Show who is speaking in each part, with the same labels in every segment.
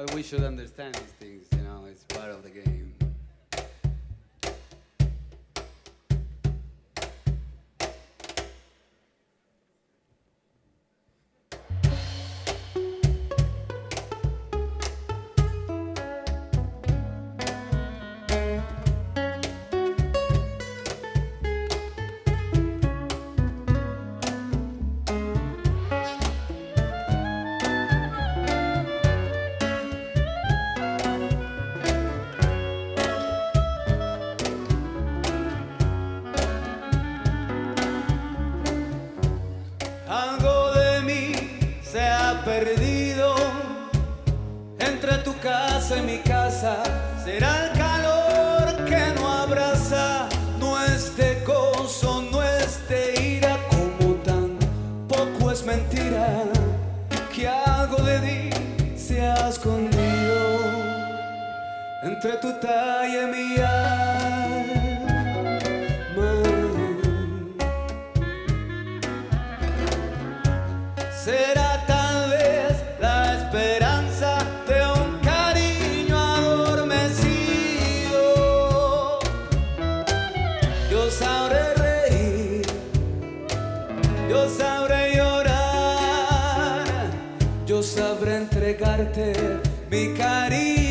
Speaker 1: But we should understand these things, you know, it's part of the game. Y mi casa. Será el calor que no abraza, no es de gozo, no es de ira, como tan poco es mentira que algo de ti se ha escondido entre tu talla y mi alma. será sabré reír, yo sabré llorar, yo sabré entregarte mi cariño.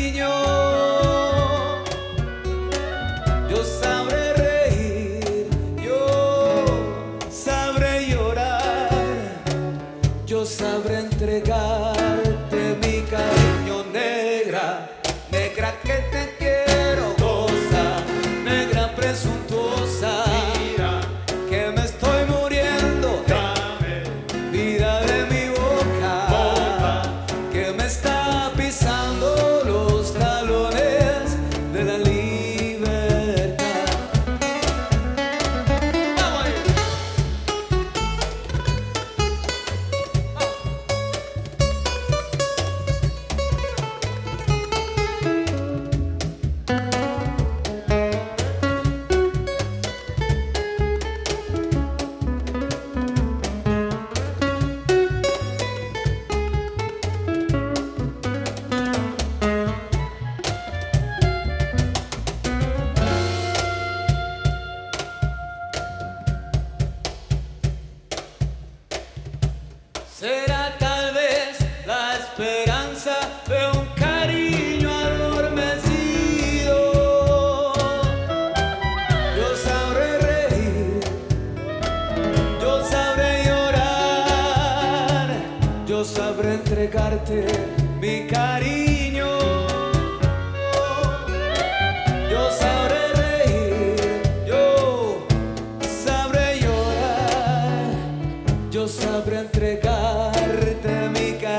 Speaker 1: Será tal vez la esperanza de un cariño adormecido. Yo sabré reír, yo sabré llorar, yo sabré entregarte mi cariño. Sabré entregarte mi cariño.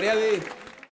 Speaker 1: Maria Lei.